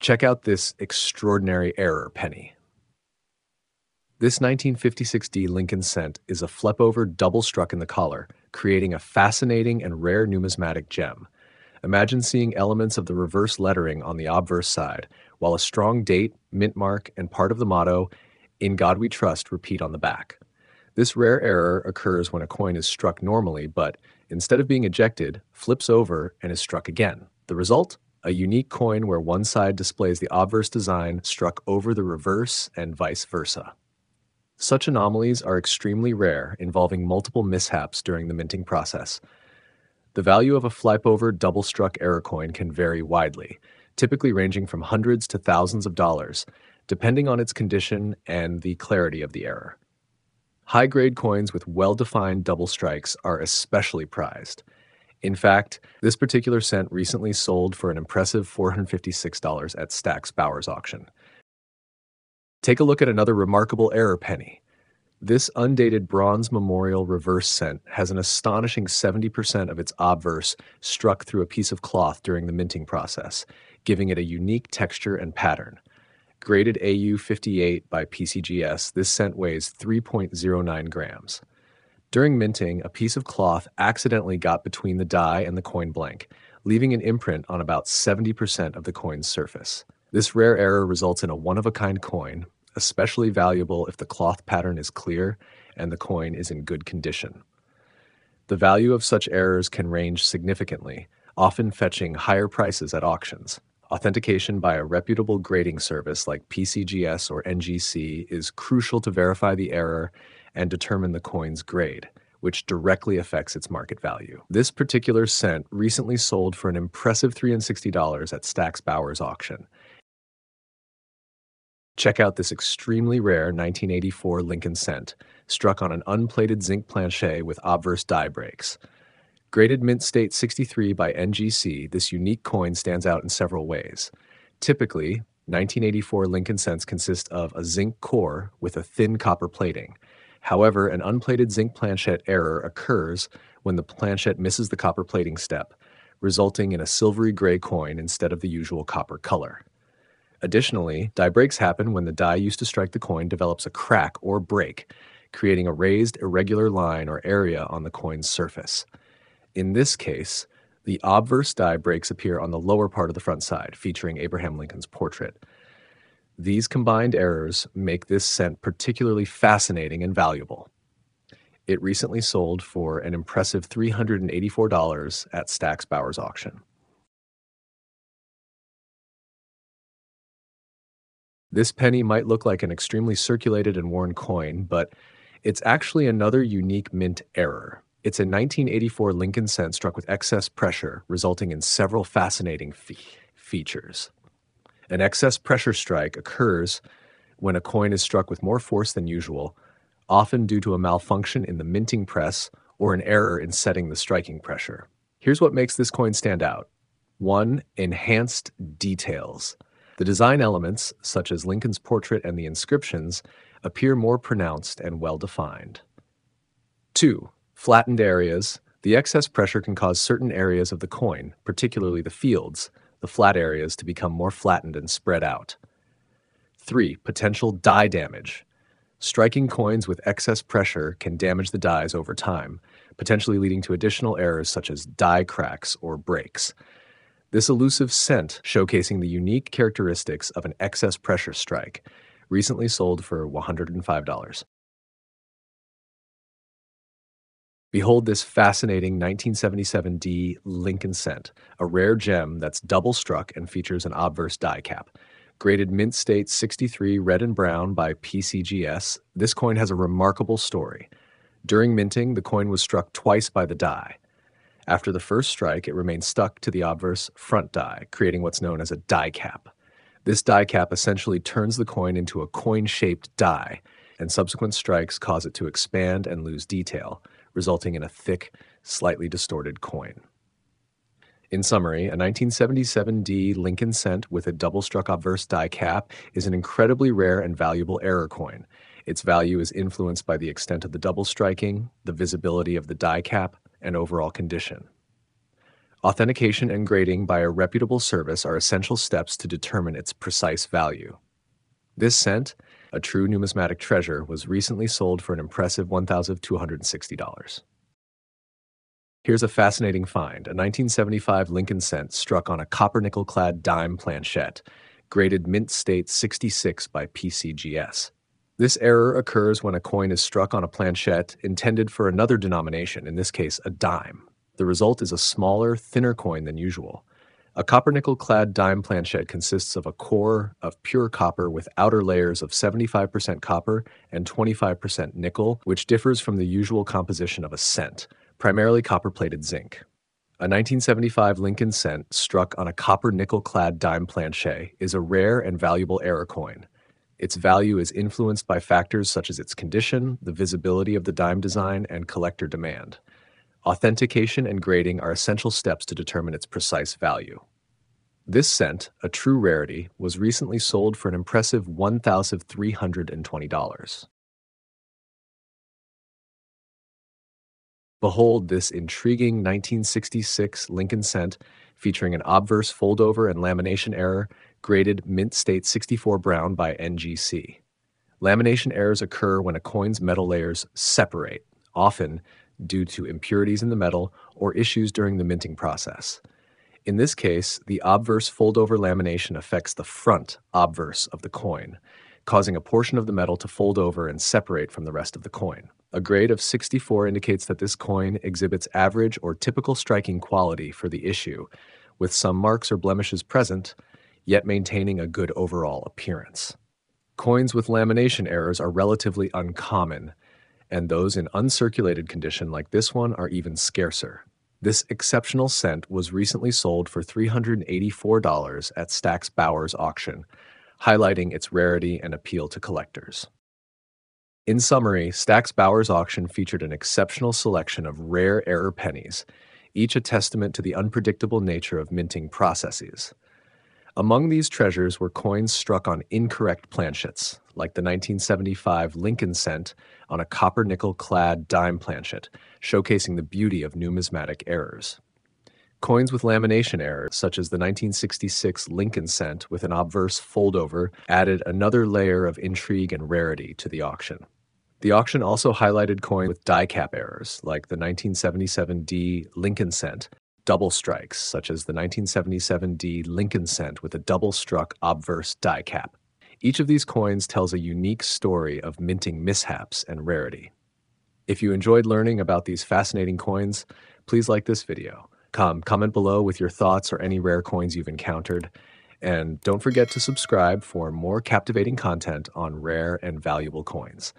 Check out this extraordinary error penny. This 1956D Lincoln cent is a flip-over double struck in the collar, creating a fascinating and rare numismatic gem. Imagine seeing elements of the reverse lettering on the obverse side, while a strong date, mint mark, and part of the motto, In God We Trust, repeat on the back. This rare error occurs when a coin is struck normally, but instead of being ejected, flips over and is struck again. The result? A unique coin where one side displays the obverse design struck over the reverse and vice versa. Such anomalies are extremely rare, involving multiple mishaps during the minting process. The value of a flip-over double-struck error coin can vary widely, typically ranging from hundreds to thousands of dollars, depending on its condition and the clarity of the error. High-grade coins with well-defined double strikes are especially prized. In fact, this particular cent recently sold for an impressive $456 at Stack's Bowers auction. Take a look at another remarkable error penny. This undated bronze memorial reverse cent has an astonishing 70% of its obverse struck through a piece of cloth during the minting process, giving it a unique texture and pattern. Graded AU58 by PCGS, this cent weighs 3.09 grams. During minting, a piece of cloth accidentally got between the die and the coin blank, leaving an imprint on about 70% of the coin's surface. This rare error results in a one of a kind coin, especially valuable if the cloth pattern is clear and the coin is in good condition. The value of such errors can range significantly, often fetching higher prices at auctions. Authentication by a reputable grading service like PCGS or NGC is crucial to verify the error and determine the coin's grade, which directly affects its market value. This particular cent recently sold for an impressive $360 at Stack's Bowers auction, Check out this extremely rare 1984 Lincoln cent, struck on an unplated zinc planchet with obverse die breaks. Graded Mint State 63 by NGC, this unique coin stands out in several ways. Typically, 1984 Lincoln cents consist of a zinc core with a thin copper plating. However, an unplated zinc planchet error occurs when the planchet misses the copper plating step, resulting in a silvery gray coin instead of the usual copper color. Additionally, die breaks happen when the die used to strike the coin develops a crack or break, creating a raised irregular line or area on the coin's surface. In this case, the obverse die breaks appear on the lower part of the front side, featuring Abraham Lincoln's portrait. These combined errors make this cent particularly fascinating and valuable. It recently sold for an impressive $384 at Stack's Bowers auction. This penny might look like an extremely circulated and worn coin, but it's actually another unique mint error. It's a 1984 Lincoln cent struck with excess pressure, resulting in several fascinating fe- features. An excess pressure strike occurs when a coin is struck with more force than usual, often due to a malfunction in the minting press or an error in setting the striking pressure. Here's what makes this coin stand out 1. Enhanced details. The design elements, such as Lincoln's portrait and the inscriptions, appear more pronounced and well defined. 2. Flattened areas. The excess pressure can cause certain areas of the coin, particularly the fields, the flat areas, to become more flattened and spread out. 3. Potential die damage. Striking coins with excess pressure can damage the dies over time, potentially leading to additional errors such as die cracks or breaks. This elusive cent, showcasing the unique characteristics of an excess pressure strike, recently sold for $105. Behold this fascinating 1977D Lincoln cent, a rare gem that's double struck and features an obverse die cap. Graded Mint State 63 red and brown by PCGS, this coin has a remarkable story. During minting, the coin was struck twice by the die. After the first strike, it remains stuck to the obverse front die, creating what's known as a die cap. This die cap essentially turns the coin into a coin shaped die, and subsequent strikes cause it to expand and lose detail, resulting in a thick, slightly distorted coin. In summary, a 1977D Lincoln cent with a double struck obverse die cap is an incredibly rare and valuable error coin. Its value is influenced by the extent of the double striking, the visibility of the die cap, and overall condition. Authentication and grading by a reputable service are essential steps to determine its precise value. This cent, a true numismatic treasure, was recently sold for an impressive $1,260. Here's a fascinating find a 1975 Lincoln cent struck on a copper nickel clad dime planchet, graded Mint State 66 by PCGS. This error occurs when a coin is struck on a planchet intended for another denomination, in this case, a dime. The result is a smaller, thinner coin than usual. A copper nickel clad dime planchet consists of a core of pure copper with outer layers of 75% copper and 25% nickel, which differs from the usual composition of a cent, primarily copper plated zinc. A 1975 Lincoln cent struck on a copper nickel clad dime planchet is a rare and valuable error coin. Its value is influenced by factors such as its condition, the visibility of the dime design, and collector demand. Authentication and grading are essential steps to determine its precise value. This cent, a true rarity, was recently sold for an impressive $1,320. Behold this intriguing 1966 Lincoln cent featuring an obverse foldover and lamination error graded Mint State 64 Brown by NGC. Lamination errors occur when a coin's metal layers separate, often due to impurities in the metal or issues during the minting process. In this case, the obverse foldover lamination affects the front obverse of the coin, causing a portion of the metal to fold over and separate from the rest of the coin. A grade of 64 indicates that this coin exhibits average or typical striking quality for the issue, with some marks or blemishes present, yet maintaining a good overall appearance. Coins with lamination errors are relatively uncommon, and those in uncirculated condition like this one are even scarcer. This exceptional cent was recently sold for $384 at Stack's Bowers auction, highlighting its rarity and appeal to collectors. In summary, Stack's Bowers auction featured an exceptional selection of rare error pennies, each a testament to the unpredictable nature of minting processes. Among these treasures were coins struck on incorrect planchets, like the 1975 Lincoln cent on a copper nickel clad dime planchet, showcasing the beauty of numismatic errors. Coins with lamination errors, such as the 1966 Lincoln cent with an obverse foldover, added another layer of intrigue and rarity to the auction. The auction also highlighted coins with die cap errors, like the 1977D Lincoln cent double strikes, such as the 1977D Lincoln cent with a double struck obverse die cap. Each of these coins tells a unique story of minting mishaps and rarity. If you enjoyed learning about these fascinating coins, please like this video. Come, comment below with your thoughts or any rare coins you've encountered. And don't forget to subscribe for more captivating content on rare and valuable coins.